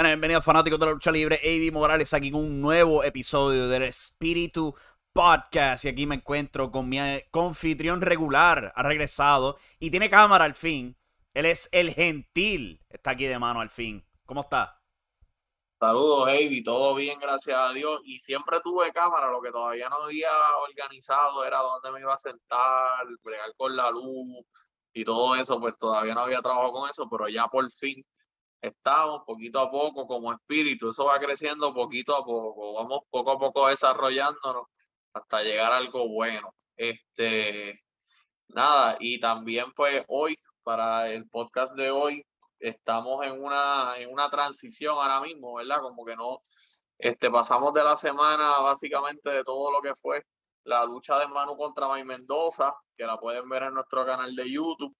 Bueno, bienvenidos fanáticos de la lucha libre. AB Morales aquí con un nuevo episodio del Espíritu Podcast. Y aquí me encuentro con mi confitrión regular. Ha regresado y tiene cámara al fin. Él es el gentil. Está aquí de mano al fin. ¿Cómo está? Saludos, Avi. Todo bien, gracias a Dios. Y siempre tuve cámara. Lo que todavía no había organizado era dónde me iba a sentar, bregar con la luz y todo eso. Pues todavía no había trabajado con eso, pero ya por fin estamos poquito a poco como espíritu, eso va creciendo poquito a poco, vamos poco a poco desarrollándonos hasta llegar a algo bueno. Este, nada, y también pues hoy, para el podcast de hoy, estamos en una, en una transición ahora mismo, ¿verdad? Como que no, este, pasamos de la semana básicamente de todo lo que fue la lucha de Manu contra May Mendoza, que la pueden ver en nuestro canal de YouTube,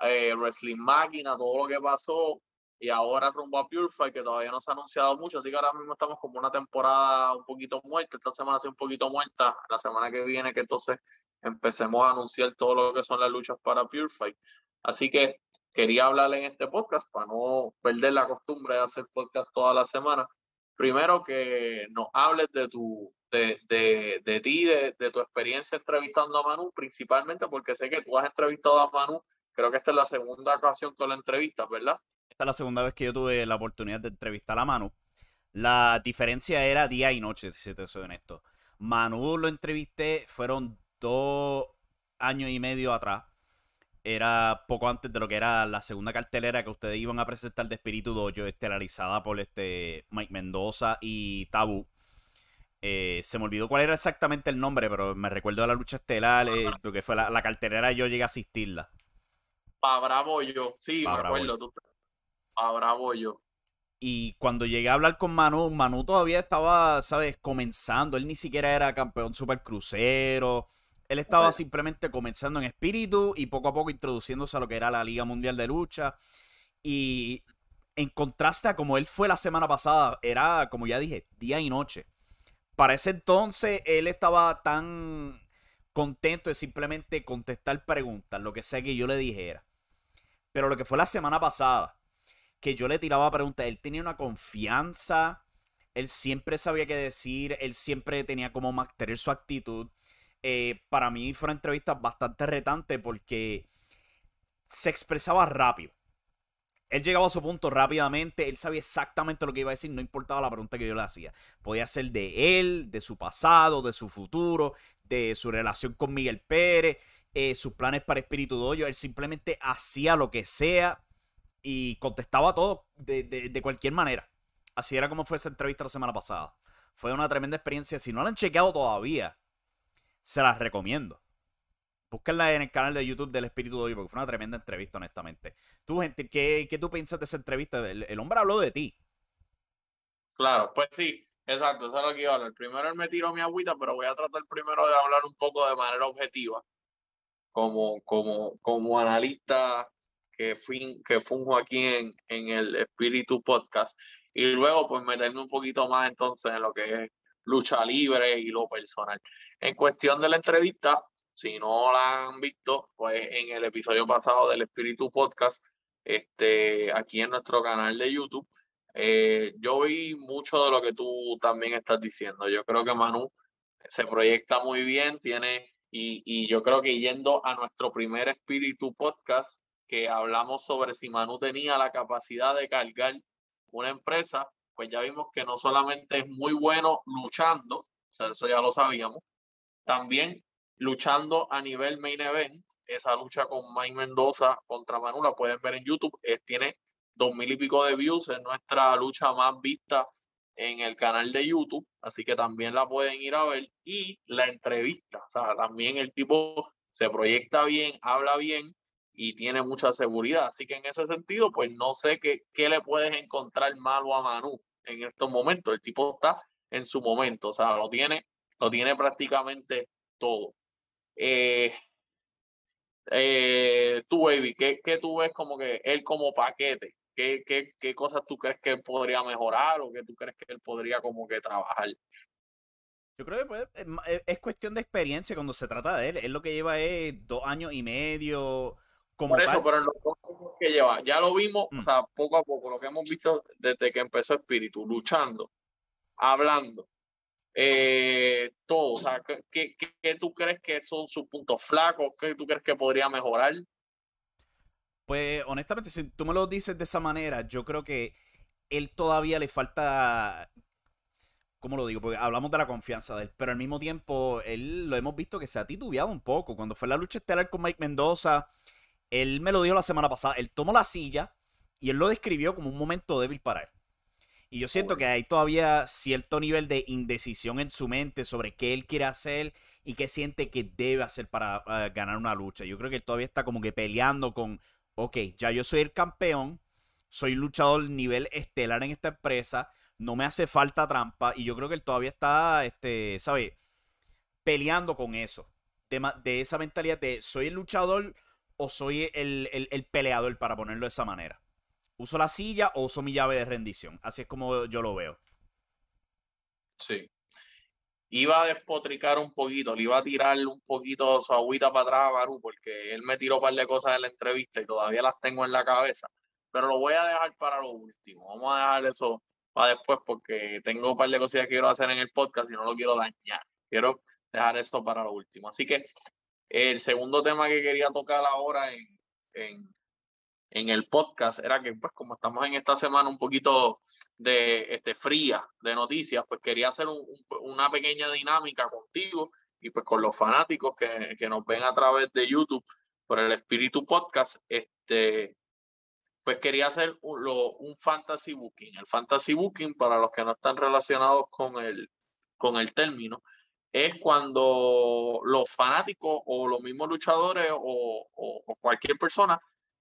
eh, Wrestling Máquina, todo lo que pasó, y ahora rumbo a Purify, que todavía no se ha anunciado mucho, así que ahora mismo estamos como una temporada un poquito muerta, esta semana ha un poquito muerta, la semana que viene que entonces empecemos a anunciar todo lo que son las luchas para Purify. Así que quería hablarle en este podcast para no perder la costumbre de hacer podcast toda la semana. Primero que nos hables de tu, de, de, de ti, de, de tu experiencia entrevistando a Manu, principalmente porque sé que tú has entrevistado a Manu, creo que esta es la segunda ocasión que lo entrevistas, ¿verdad? Esta es la segunda vez que yo tuve la oportunidad de entrevistar a Manu. La diferencia era día y noche, si te soy honesto. Manu lo entrevisté, fueron dos años y medio atrás. Era poco antes de lo que era la segunda cartelera que ustedes iban a presentar de Espíritu Dojo, estelarizada por este Mike Mendoza y Tabú. Eh, se me olvidó cuál era exactamente el nombre, pero me recuerdo de la lucha estelar, eh, que fue la, la, cartelera y yo llegué a asistirla. Pa bravo yo, sí, me acuerdo. Tú, a Bravo yo. Y cuando llegué a hablar con Manu, Manu todavía estaba, ¿sabes? Comenzando. Él ni siquiera era campeón super crucero. Él estaba simplemente comenzando en espíritu y poco a poco introduciéndose a lo que era la Liga Mundial de Lucha. Y en contraste a como él fue la semana pasada, era, como ya dije, día y noche. Para ese entonces, él estaba tan contento de simplemente contestar preguntas, lo que sea que yo le dijera. Pero lo que fue la semana pasada, que yo le tiraba preguntas. Él tenía una confianza, él siempre sabía qué decir, él siempre tenía como mantener su actitud. Eh, para mí fue una entrevista bastante retante porque se expresaba rápido. Él llegaba a su punto rápidamente, él sabía exactamente lo que iba a decir, no importaba la pregunta que yo le hacía. Podía ser de él, de su pasado, de su futuro, de su relación con Miguel Pérez, eh, sus planes para Espíritu Doyo. Él simplemente hacía lo que sea y contestaba todo de, cualquier manera. Así era como fue esa entrevista la semana pasada. Fue una tremenda experiencia. Si no la han chequeado todavía, se las recomiendo. Búsquenla en el canal de YouTube del Espíritu de hoy, porque fue una tremenda entrevista, honestamente. Tú, gente, ¿qué, qué tú piensas de esa entrevista? El, hombre habló de ti. Claro, pues sí, exacto, eso es lo que iba a hablar. Primero él me tiró mi agüita, pero voy a tratar primero de hablar un poco de manera objetiva. Como, como, como analista que, que funjo aquí en, en el Espíritu Podcast. Y luego, pues, meterme un poquito más entonces en lo que es lucha libre y lo personal. En cuestión de la entrevista, si no la han visto, pues en el episodio pasado del Espíritu Podcast, este, aquí en nuestro canal de YouTube, eh, yo vi mucho de lo que tú también estás diciendo. Yo creo que Manu se proyecta muy bien, tiene, y, y yo creo que yendo a nuestro primer Espíritu Podcast, que hablamos sobre si Manu tenía la capacidad de cargar una empresa, pues ya vimos que no solamente es muy bueno luchando, o sea, eso ya lo sabíamos, también luchando a nivel main event, esa lucha con Mike Mendoza contra Manu la pueden ver en YouTube, tiene dos mil y pico de views, es nuestra lucha más vista en el canal de YouTube, así que también la pueden ir a ver y la entrevista, o sea, también el tipo se proyecta bien, habla bien y tiene mucha seguridad. Así que en ese sentido, pues no sé qué, qué le puedes encontrar malo a Manu en estos momentos. El tipo está en su momento, o sea, lo tiene, lo tiene prácticamente todo. Eh, eh, tú, baby, ¿qué, ¿qué, tú ves como que él como paquete? ¿Qué, qué, ¿Qué cosas tú crees que él podría mejorar o qué tú crees que él podría como que trabajar? Yo creo que puede, es cuestión de experiencia cuando se trata de él. Él lo que lleva es dos años y medio como Por eso, pero en los dos que lleva. Ya lo vimos, o Mm. sea, poco a poco, lo que hemos visto desde que empezó Espíritu, luchando, hablando, eh, todo. O sea, ¿qué, qué, qué- qué tú crees que son sus puntos flacos? ¿Qué tú crees que podría mejorar? Pues honestamente, si tú me lo dices de esa manera, yo creo que él todavía le falta, ¿cómo lo digo? Porque hablamos de la confianza de él, pero al mismo tiempo, él lo hemos visto que se ha titubeado un poco. Cuando fue la lucha estelar con Mike Mendoza, él me lo dijo la semana pasada, él tomó la silla y él lo describió como un momento débil para él. Y yo siento que hay todavía cierto nivel de indecisión en su mente sobre qué él quiere hacer y qué siente que debe hacer para eh, ganar una lucha. Yo creo que él todavía está como que peleando con, ok, ya yo soy el campeón, soy luchador nivel estelar en esta empresa, no me hace falta trampa y yo creo que él todavía está, este, ¿sabes? Peleando con eso. De, de esa mentalidad de soy el luchador o soy el, el- el peleador, para ponerlo de esa manera. ¿Uso la silla o uso mi llave de rendición? Así es como yo lo veo. Sí. Iba a despotricar un poquito, le iba a tirar un poquito su agüita para atrás a Barú, porque él me tiró un par de cosas en la entrevista y todavía las tengo en la cabeza. Pero lo voy a dejar para lo último. Vamos a dejar eso para después, porque tengo un par de cosillas que quiero hacer en el podcast y no lo quiero dañar. Quiero dejar esto para lo último. Así que el segundo tema que quería tocar ahora en, en, el podcast era que, pues, como estamos en esta semana un poquito de este, fría de noticias, pues quería hacer un- un- una pequeña dinámica contigo y pues con los fanáticos que, que nos ven a través de YouTube por el Espíritu Podcast, este, pues quería hacer un, un fantasy booking. El fantasy booking, para los que no están relacionados con el, con el término, es cuando los fanáticos o los mismos luchadores o, cualquier persona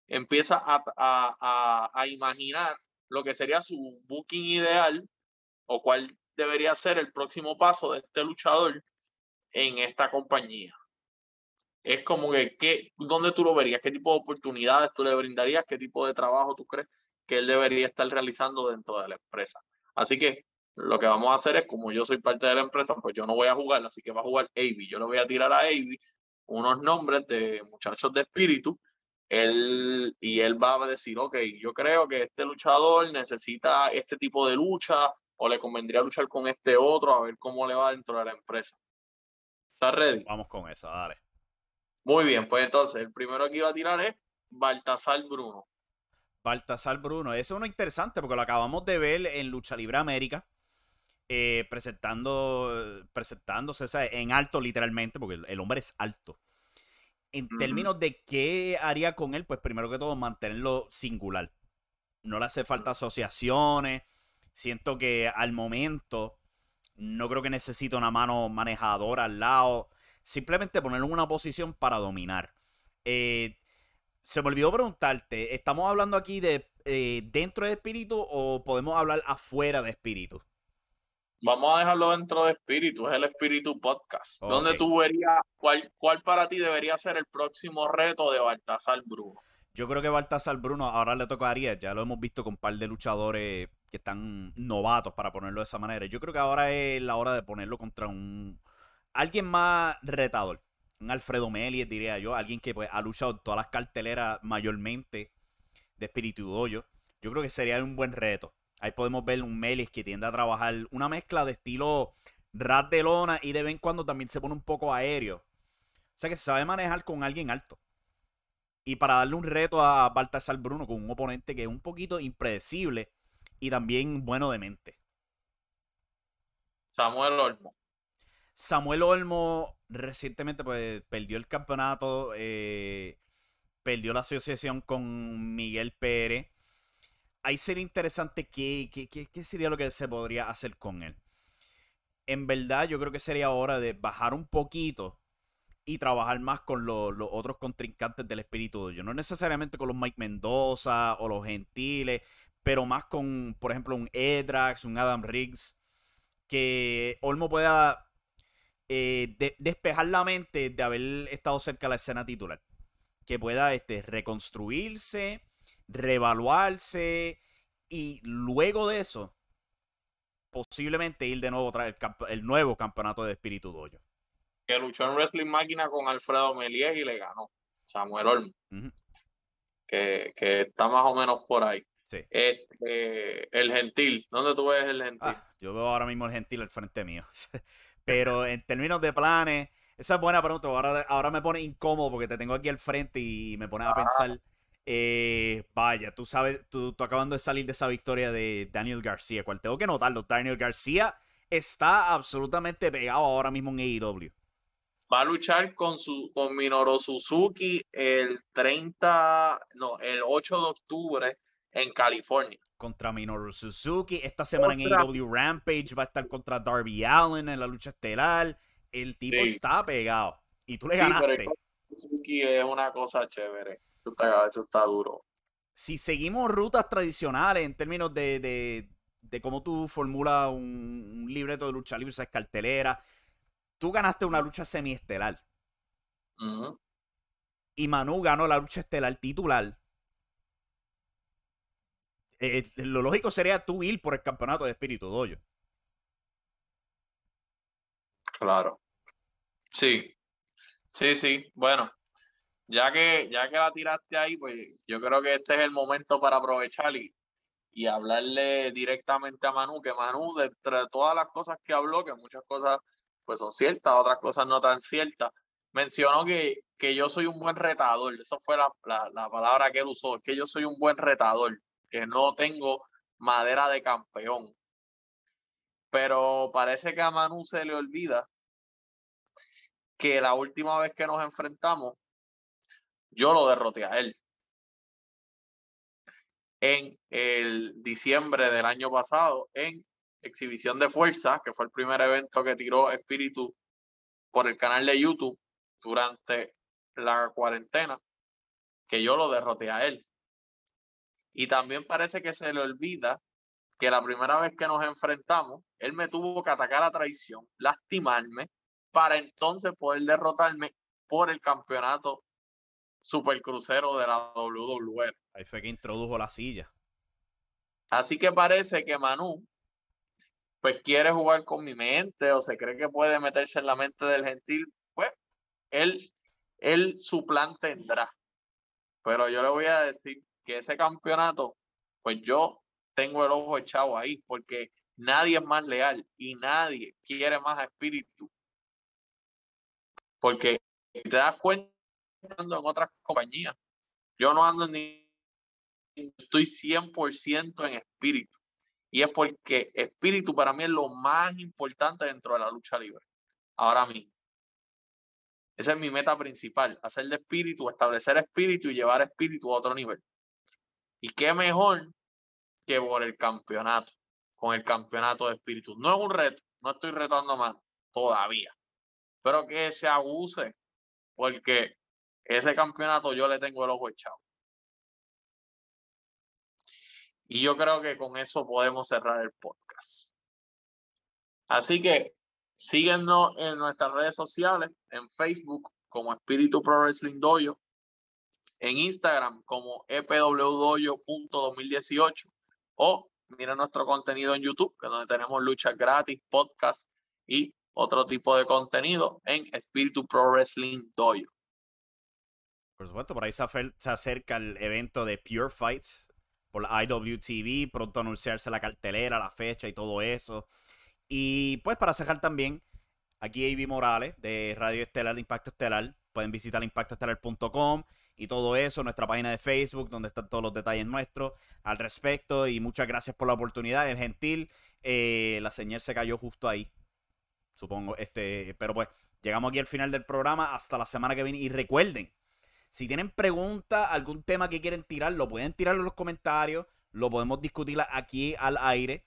empieza a, a- a- a imaginar lo que sería su booking ideal o cuál debería ser el próximo paso de este luchador en esta compañía. Es como que, ¿qué, ¿dónde tú lo verías? ¿Qué tipo de oportunidades tú le brindarías? ¿Qué tipo de trabajo tú crees que él debería estar realizando dentro de la empresa? Así que lo que vamos a hacer es, como yo soy parte de la empresa, pues yo no voy a jugar, así que va a jugar Avi. Yo le voy a tirar a Avi unos nombres de muchachos de espíritu él, y él va a decir, ok, yo creo que este luchador necesita este tipo de lucha o le convendría luchar con este otro a ver cómo le va dentro de la empresa. ¿Estás ready? Vamos con eso, dale. Muy bien, pues entonces el primero que iba a tirar es Baltasar Bruno. Baltasar Bruno. Ese es uno interesante porque lo acabamos de ver en Lucha Libre América. Eh, presentando, presentándose ¿sabes? en alto literalmente, porque el, el hombre es alto. En términos de qué haría con él, pues primero que todo mantenerlo singular. No le hace falta asociaciones. Siento que al momento no creo que necesite una mano manejadora al lado. Simplemente ponerlo en una posición para dominar. Eh, se me olvidó preguntarte, ¿estamos hablando aquí de eh, dentro de espíritu o podemos hablar afuera de espíritu? Vamos a dejarlo dentro de Espíritu, es el Espíritu Podcast. ¿Dónde tú verías, cuál, cuál para ti debería ser el próximo reto de Baltasar Bruno? Yo creo que Baltasar Bruno ahora le tocaría, ya lo hemos visto con un par de luchadores que están novatos para ponerlo de esa manera. Yo creo que ahora es la hora de ponerlo contra un alguien más retador. Un Alfredo Melies, diría yo, alguien que pues, ha luchado en todas las carteleras mayormente de Espíritu Doyo. Yo creo que sería un buen reto. Ahí podemos ver un Melies que tiende a trabajar una mezcla de estilo rat de lona y de vez en cuando también se pone un poco aéreo. O sea que se sabe manejar con alguien alto. Y para darle un reto a Baltasar Bruno con un oponente que es un poquito impredecible y también bueno de mente. Samuel Olmo. Samuel Olmo recientemente pues, perdió el campeonato, eh, perdió la asociación con Miguel Pérez. Ahí sería interesante qué, qué, qué- sería lo que se podría hacer con él. En verdad, yo creo que sería hora de bajar un poquito y trabajar más con lo- los otros contrincantes del espíritu de yo. No necesariamente con los Mike Mendoza o los Gentiles, pero más con, por ejemplo, un Edrax, un Adam Riggs, que Olmo pueda eh, de- despejar la mente de haber estado cerca de la escena titular. Que pueda este, reconstruirse, reevaluarse y luego de eso, posiblemente ir de nuevo el, el nuevo campeonato de Espíritu Doyo. que luchó en Wrestling Máquina con Alfredo Melies y le ganó. Samuel Olmo. Ujú. que, que está más o menos por ahí. Sí. Este, el Gentil, ¿dónde tú ves el Gentil? Ah, yo veo ahora mismo el Gentil al frente mío. Pero en términos de planes, esa es buena pregunta. Ahora, ahora me pone incómodo porque te tengo aquí al frente y me pones a pensar. Eh, vaya, tú sabes, tú, tú acabando de salir de esa victoria de Daniel García, cual tengo que notarlo. Daniel García está absolutamente pegado ahora mismo en AEW. Va a luchar con, su, con Minoru Suzuki el 30, no, el 8 de octubre en California. Contra Minoru Suzuki. Esta semana en AEW Rampage va a estar contra Darby Allen en la lucha estelar. El tipo está pegado. Y tú le ganaste. Suzuki es una cosa chévere. Eso está, eso está duro. Si seguimos rutas tradicionales en términos de, de, cómo tú formulas un, libreto de lucha libre, esa cartelera, tú ganaste una lucha semiestelar. Y Manu ganó la lucha estelar titular. Eh, eh, lo lógico sería tú ir por el campeonato de Espíritu Doyo. Claro. Sí. Sí, sí. Bueno, ya que, ya que la tiraste ahí, pues yo creo que este es el momento para aprovechar y, y hablarle directamente a Manu, que Manu, de entre todas las cosas que habló, que muchas cosas pues son ciertas, otras cosas no tan ciertas, mencionó que, que yo soy un buen retador, eso fue la, la palabra que él usó, que yo soy un buen retador que no tengo madera de campeón. Pero parece que a Manu se le olvida que la última vez que nos enfrentamos, yo lo derroté a él. En el diciembre del año pasado, en Exhibición de Fuerza, que fue el primer evento que tiró Espíritu por el canal de YouTube durante la cuarentena, que yo lo derroté a él. Y también parece que se le olvida que la primera vez que nos enfrentamos, él me tuvo que atacar a traición, lastimarme, para entonces poder derrotarme por el campeonato supercrucero de la WWE. Ahí fue que introdujo la silla. Así que parece que Manu, pues quiere jugar con mi mente o se cree que puede meterse en la mente del gentil. Pues él, él su plan tendrá. Pero yo le voy a decir que ese campeonato, pues yo tengo el ojo echado ahí, porque nadie es más leal y nadie quiere más espíritu. Porque te das cuenta en otras compañías. Yo no ando ni estoy 100% en espíritu. Y es porque espíritu para mí es lo más importante dentro de la lucha libre. Ahora mismo. Esa es mi meta principal, hacer de espíritu, establecer espíritu y llevar espíritu a otro nivel. Y qué mejor que por el campeonato, con el campeonato de espíritu. No es un reto, no estoy retando más todavía, pero que se abuse, porque ese campeonato yo le tengo el ojo echado. Y yo creo que con eso podemos cerrar el podcast. Así que síguenos en nuestras redes sociales, en Facebook como Espíritu Pro Wrestling Doyo, en Instagram como epwdoyo.2018 o mira nuestro contenido en YouTube, que donde tenemos luchas gratis, podcast y otro tipo de contenido en Espíritu Pro Wrestling Doyo. Por supuesto, por ahí se, acerca el evento de Pure Fights por la IWTV, pronto anunciarse la cartelera, la fecha y todo eso. Y pues para cerrar también, aquí AB Morales de Radio Estelar, Impacto Estelar. Pueden visitar impactoestelar.com y todo eso, nuestra página de Facebook, donde están todos los detalles nuestros al respecto. Y muchas gracias por la oportunidad, el gentil. Eh, la señal se cayó justo ahí, supongo. Este, pero pues, llegamos aquí al final del programa. Hasta la semana que viene. Y recuerden, si tienen preguntas, algún tema que quieren tirar, lo pueden tirar en los comentarios. Lo podemos discutir aquí al aire.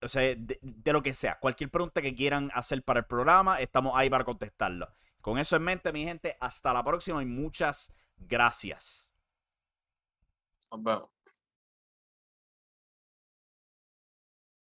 O sea, de, lo que sea. Cualquier pregunta que quieran hacer para el programa, estamos ahí para contestarlo. Con eso en mente, mi gente, hasta la próxima y muchas Gracias. Nos